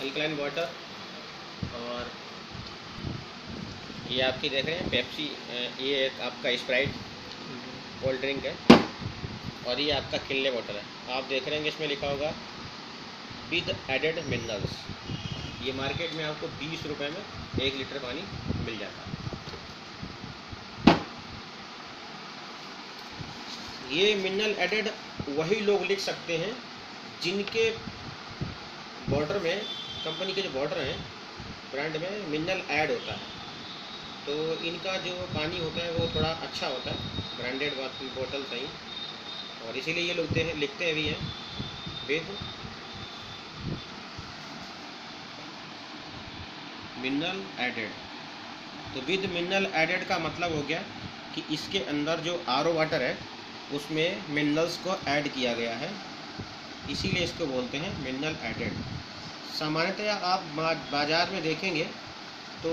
Alkaline water और ये आपकी देख रहे हैं पेप्सी ये एक आपका स्प्राइट कोल्ड ड्रिंक है और ये आपका किले वाटर है। आप देख रहे हैं इसमें लिखा होगा विद एडेड मिनरल्स ये मार्केट में आपको बीस रुपए में एक लीटर पानी मिल जाता है। ये मिनरल एडेड वही लोग लिख सकते हैं जिनके बॉर्डर में कंपनी के जो बॉर्डर हैं, ब्रांड में मिनरल ऐड होता है। तो इनका जो पानी होता है, वो थोड़ा अच्छा होता है। ब्रांडेड बोतल सही। और इसीलिए ये लिखते हैं लिखते हैं भी हैं। विद मिनरल एडेड तो विद मिनरल एडेड का मतलब हो गया कि इसके अंदर जो आरओ वाटर है, उसमें मिनरल्स को ऐड किया गया है। इसीलिए इसको बोलते हैं मिनरल एडेड सामान्यतः आप बाज़ार में देखेंगे तो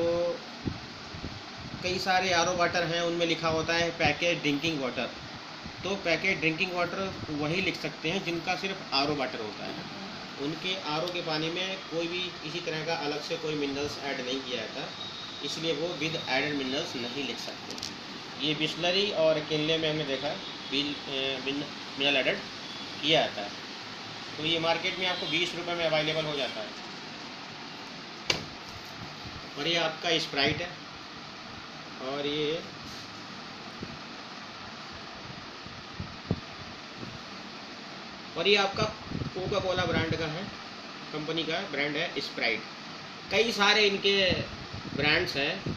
कई सारे आरओ वाटर हैं, उनमें लिखा होता है पैकेज ड्रिंकिंग वाटर। तो पैकेज ड्रिंकिंग वाटर वही लिख सकते हैं, जिनका सिर्फ़ आरओ वाटर होता है। उनके आरओ के पानी में कोई भी किसी तरह का अलग से कोई मिनरल्स ऐड नहीं किया जाता, इसलिए वो विद एडेड मिनरल्स नहीं लिख सकते। ये बिस्लरी और किले में हमने देखा, बिल मिनरल एडेड किया जाता है। तो ये मार्केट में आपको बीस रुपये में अवेलेबल हो जाता है। और ये आपका स्प्राइट है। और ये और ये आपका कोका कोला ब्रांड का है। कंपनी का ब्रांड है स्प्राइट कई सारे इनके ब्रांड्स हैं।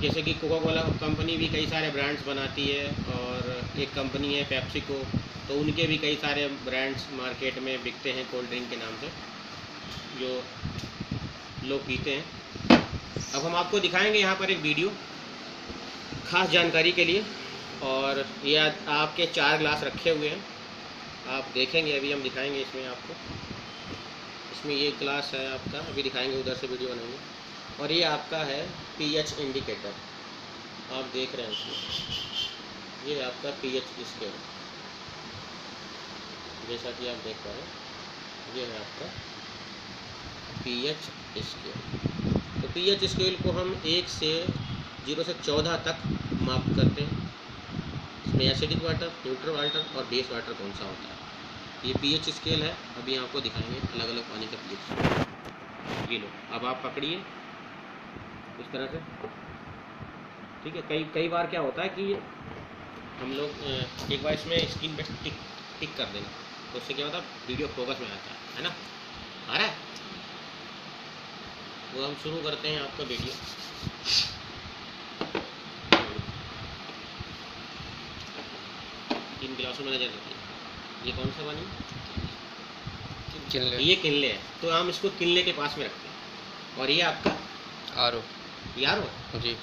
जैसे कि कोका कोला कंपनी भी कई सारे ब्रांड्स बनाती है। और एक कंपनी है पेप्सिको तो उनके भी कई सारे ब्रांड्स मार्केट में बिकते हैं कोल्ड ड्रिंक के नाम से, जो लोग पीते हैं। अब हम आपको दिखाएँगे यहाँ पर एक वीडियो खास जानकारी के लिए, और ये आपके चार ग्लास रखे हुए हैं। आप देखेंगे, अभी हम दिखाएँगे इसमें आपको। इसमें ये ग्लास है आपका, अभी दिखाएँगे, उधर से वीडियो बनाएँगे। और ये आपका है पीएच इंडिकेटर आप देख रहे हैं इसमें। ये आपका पीएच स्केल जैसा कि आप देख पा रहे हैं, ये है आपका पी एच स्केल। तो पी एच स्केल को हम एक से ज़ीरो से चौदह तक माप करते हैं। इसमें एसिडिक वाटर न्यूट्रल वाटर और बेस वाटर कौन सा होता है? ये पी एच स्केल है। अभी आपको दिखाएँगे अलग अलग पानी का पीएच। ये लो, अब आप पकड़िए। इस तरह से। ठीक है, कई कई बार क्या होता है कि हम लोग एक बार इसमें स्क्रीन पे टिक टिक कर देना। तो उससे क्या होता है वीडियो फोकस में आता है है ना? आ रहा है? वो हम शुरू करते हैं आपका वीडियो तीन गिलासों में नज़र रखिए ये कौन सा पानी किनले। ये किनले है। तो हम इसको किनले के पास में रखते हैं। और ये आपका? आर। ओ यारो? जी।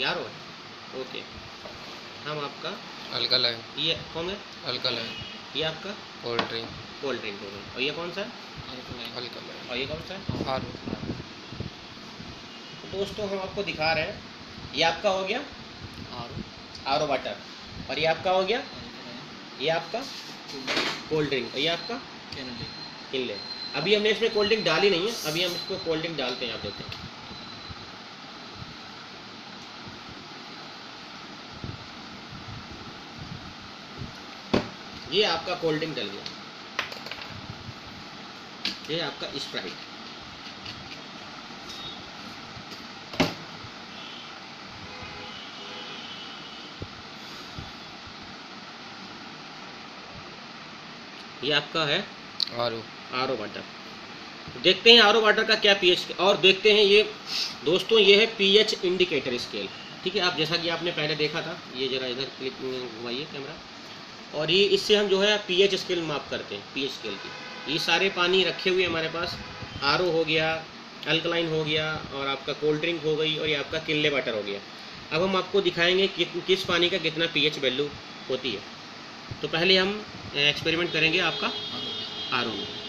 यारो ओके। हम आपका? अल्कलाइन। ये कौन है? अल्कलाइन। ये आपका? कोल्ड ड्रिंक कोल्ड ड्रिंक हो गई और ये कौन सा है? और ये कौन सा है? आर ओ तो दोस्तों हम आपको दिखा रहे हैं। ये आपका हो गया? आर ओ वाटर और ये आपका हो गया? ये आपका? कोल्ड ड्रिंक और ये आपका? किनले अभी हमने इसमें कोल्ड ड्रिंक डाली नहीं है। अभी हम इसको कोल्ड ड्रिंक डालते हैं आप देखते हैं। ये आपका कोल्ड ड्रिंक डल गया। ये आपका स्प्राइट ये आपका है R O R O water देखते हैं आर ओ वाटर का क्या पीएच और देखते हैं ये दोस्तों ये है पीएच इंडिकेटर स्केल ठीक है आप जैसा कि आपने पहले देखा था ये जरा इधर क्लिक घुमाइए कैमरा और ये इससे हम जो है पीएच स्केल माप करते हैं, पीएच स्केल की। ये सारे पानी रखे हुए हमारे पास। आरओ हो गया, अल्कलाइन हो गया और आपका कोल्ड ड्रिंक हो गई और ये आपका किले वाटर हो गया। अब हम आपको दिखाएँगे कि किस पानी का कितना पीएच वैल्यू होती है। तो पहले हम एक्सपेरिमेंट करेंगे आपका आर में।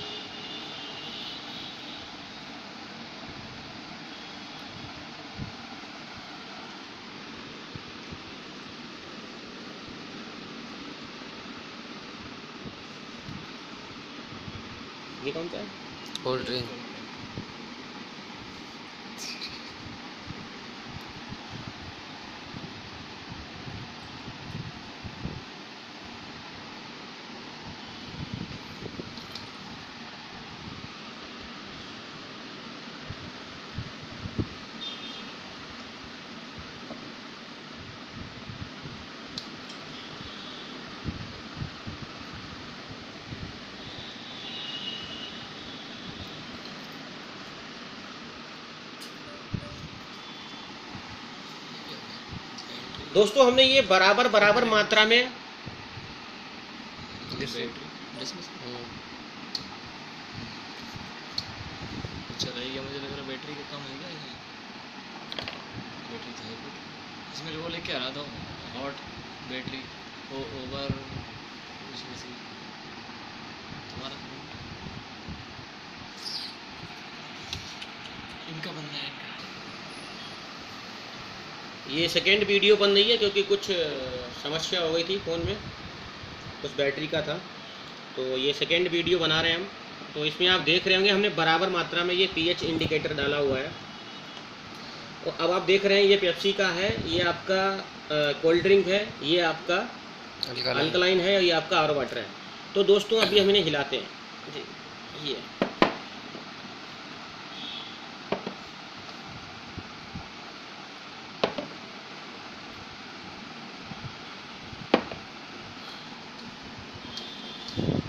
ये कौन सा है? Cold drink. दोस्तों, हमने ये बराबर बराबर मात्रा में मुझे लग रहा बैटरी का कम है बैटरी ही इसमें वो लेके आ रहा था, हॉट बैटरी ओवर उसमें से तुम्हारा इनका बनना है इनका ये सेकेंड वीडियो बन रही है क्योंकि कुछ समस्या हो गई थी फ़ोन में। कुछ बैटरी का था। तो ये सेकेंड वीडियो बना रहे हैं हम। तो इसमें आप देख रहे होंगे हमने बराबर मात्रा में ये पीएच इंडिकेटर डाला हुआ है। और अब आप देख रहे हैं ये पेप्सी का है ये आपका कोल्ड ड्रिंक है ये आपका अल्कलाइन है और ये आपका आर वाटर है। तो दोस्तों अभी हम इन्हें हिलाते हैं। जी ये।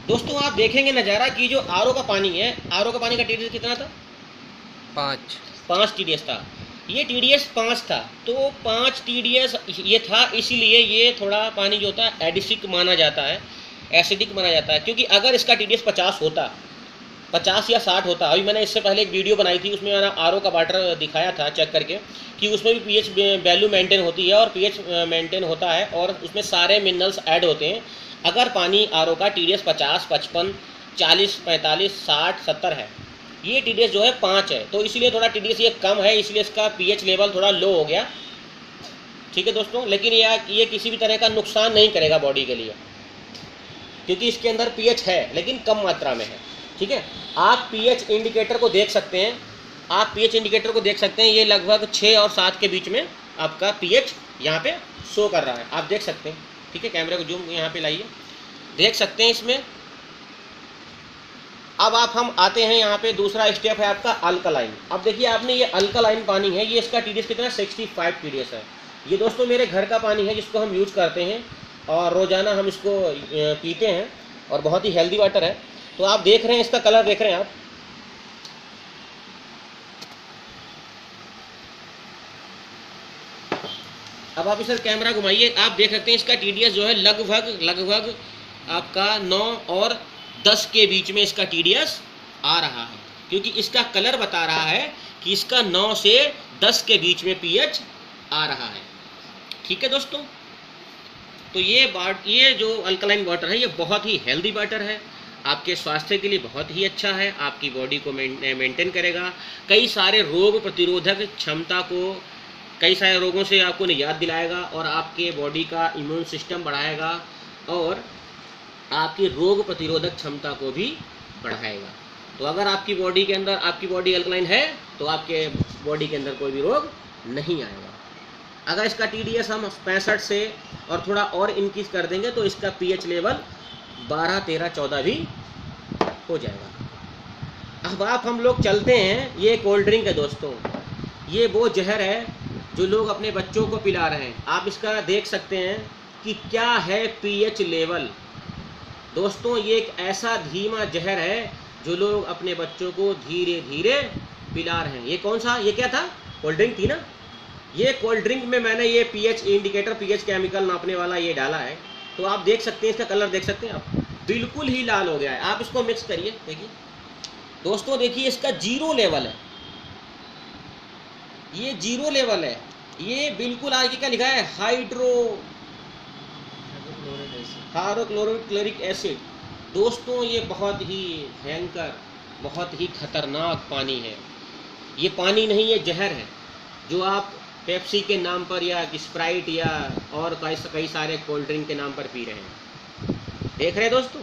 दोस्तों आप देखेंगे नज़ारा कि जो आरओ का पानी है आर का पानी का टीडीएस कितना था? पाँच। पाँच टी था। ये टी डी एस पाँच था। तो पाँच टी डी एस ये था इसीलिए ये थोड़ा पानी जो होता है एडिसिक माना जाता है एसिडिक माना जाता है क्योंकि अगर इसका टी डी एस पचास होता पचास या साठ होता अभी मैंने इससे पहले एक वीडियो बनाई थी उसमें मैंने आरओ का वाटर दिखाया था चेक करके कि उसमें भी पी एच वैल्यू मेंटेन होती है और पी एच मेंटेन होता है और उसमें सारे मिनरल्स ऐड होते हैं। अगर पानी आरओ का टी डी एस पचास, पचपन, चालीस, पैंतालीस, साठ, सत्तर है, ये टी डी एस जो है पाँच है तो इसलिए थोड़ा टी डी एस ये कम है, इसलिए इसका पीएच लेवल थोड़ा लो हो गया। ठीक है दोस्तों? लेकिन ये ये किसी भी तरह का नुकसान नहीं करेगा बॉडी के लिए, क्योंकि इसके अंदर पीएच है, लेकिन कम मात्रा में है। ठीक है? आप पीएच इंडिकेटर को देख सकते हैं। आप पीएच इंडिकेटर को देख सकते हैं, ये लगभग छः और सात के बीच में आपका पी एच यहाँ पे शो कर रहा है। आप देख सकते हैं। ठीक है, कैमरे को जूम यहाँ पे लाइए। देख सकते हैं इसमें। अब आप हम आते हैं यहाँ पे दूसरा स्टेप है आपका अल्कलाइन अब देखिए, आपने ये अल्कलाइन पानी है, ये इसका टीडीएस कितना? सिक्सटी फाइव है। ये दोस्तों मेरे घर का पानी है, जिसको हम यूज़ करते हैं और रोज़ाना हम इसको पीते हैं और बहुत ही हेल्दी वाटर है। तो आप देख रहे हैं, इसका कलर देख रहे हैं आप। अब आप इसे कैमरा घुमाइए, आप देख सकते हैं इसका टीडीएस जो है लगभग लगभग आपका नौ और दस के बीच में इसका टीडीएस आ रहा है। क्योंकि इसका कलर बता रहा है कि इसका नौ से दस के बीच में पीएच आ रहा है। ठीक है दोस्तों? तो ये बाट, ये जो अल्कलाइन वाटर है, ये बहुत ही हेल्दी वाटर है। आपके स्वास्थ्य के लिए बहुत ही अच्छा है। आपकी बॉडी को मेंटेन करेगा। कई सारे रोग प्रतिरोधक क्षमता को कई सारे रोगों से आपको निजात दिलाएगा और आपके बॉडी का इम्यून सिस्टम बढ़ाएगा और आपकी रोग प्रतिरोधक क्षमता को भी बढ़ाएगा। तो अगर आपकी बॉडी के अंदर, आपकी बॉडी अल्कलाइन है तो आपके बॉडी के अंदर कोई भी रोग नहीं आएगा। अगर इसका टीडीएस हम पैंसठ से और थोड़ा और इंक्रीज कर देंगे तो इसका पीएच लेवल बारह, तेरह, चौदह भी हो जाएगा। अब आप, हम लोग चलते हैं, ये कोल्ड ड्रिंक है दोस्तों। ये वो जहर है जो लोग अपने बच्चों को पिला रहे हैं। आप इसका देख सकते हैं कि क्या है पीएच लेवल। दोस्तों, ये एक ऐसा धीमा जहर है जो लोग अपने बच्चों को धीरे धीरे पिला रहे हैं। ये कौन सा? ये क्या था? कोल्ड ड्रिंक थी ना? ये कोल्ड ड्रिंक में मैंने ये पीएच इंडिकेटर, पीएच केमिकल नापने वाला ये डाला है। तो आप देख सकते हैं, इसका कलर देख सकते हैं आप। बिल्कुल ही लाल हो गया है। आप इसको मिक्स करिए, देखिए। दोस्तों, देखिए, इसका ज़ीरो लेवल है। ये ज़ीरो लेवल है। ये बिल्कुल आगे क्या लिखा है? Hydro hydrochloric acid. दोस्तों, ये बहुत ही भयंकर, बहुत ही खतरनाक पानी है। ये पानी नहीं है जहर है। जो आप पेप्सी के नाम पर या स्प्राइट या और कई कई सारे कोल्ड ड्रिंक के नाम पर पी रहे हैं। देख रहे हैं दोस्तों?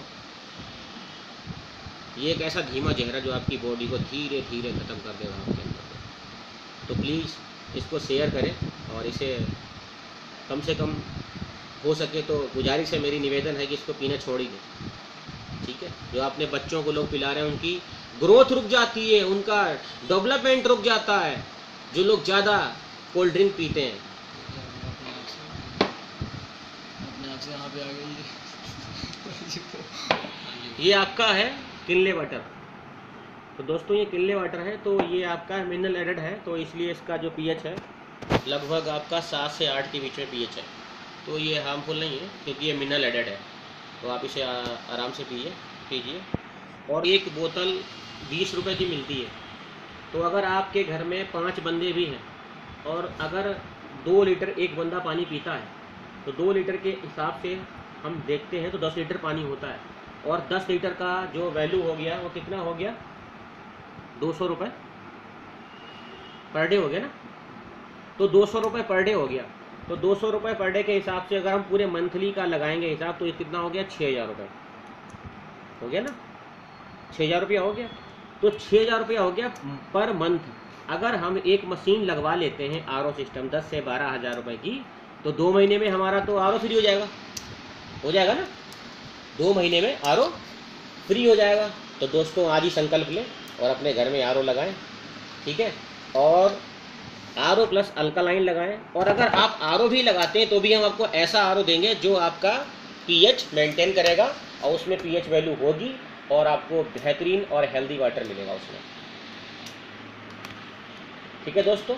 ये एक ऐसा धीमा जहर जो आपकी बॉडी को धीरे धीरे ख़त्म कर देगा आपके अंदर। तो प्लीज़ इसको शेयर करें और इसे कम से कम हो सके तो गुजारिश है मेरी निवेदन है कि इसको पीना छोड़ ही दें। ठीक है? जो अपने बच्चों को लोग पिला रहे हैं उनकी ग्रोथ रुक जाती है उनका डेवलपमेंट रुक जाता है। जो लोग ज़्यादा कोल्ड ड्रिंक पीते हैं। अपने आप से अपने आप से यहाँ पे आ गई। ये आपका है किनले वाटर तो दोस्तों, ये किनले वाटर है तो ये आपका मिनरल एडेड है तो इसलिए इसका जो पीएच है, लगभग आपका सात से आठ के बीच में पीएच है। तो ये हार्मफुल नहीं है, क्योंकि ये मिनरल एडेड है। तो आप इसे आराम से पिए पीजिए और एक बोतल बीस रुपये की मिलती है। तो अगर आपके घर में पाँच बंदे भी हैं, और अगर दो लीटर एक बंदा पानी पीता है तो दो लीटर के हिसाब से हम देखते हैं तो दस लीटर पानी होता है। और दस लीटर का जो वैल्यू हो गया, वो कितना हो गया? दो सौ रुपये पर डे हो गया ना? तो दो सौ रुपये पर डे हो गया। तो दो सौ रुपये पर डे के हिसाब से अगर हम पूरे मंथली का लगाएँगे हिसाब तो ये कितना हो गया? छः हज़ार रुपये हो गया ना? छः हज़ार रुपया हो गया। तो छः हज़ार रुपया हो गया पर मंथ। अगर हम एक मशीन लगवा लेते हैं आरओ सिस्टम दस से बारह हज़ार रुपये की तो दो महीने में हमारा तो आरओ फ्री हो जाएगा। हो जाएगा ना? दो महीने में आरओ फ्री हो जाएगा। तो दोस्तों आज ही संकल्प लें। और अपने घर में आर लगाएँ, ठीक है? और आरओ प्लस अल्कालाइन लगाएँ, और अगर आप आरओ भी लगाते हैं तो भी हम आपको ऐसा आरओ देंगे जो आपका पीएच मेंटेन करेगा और उसमें पीएच वैल्यू होगी और आपको बेहतरीन और हेल्दी वाटर मिलेगा उसमें। ठीक है दोस्तों?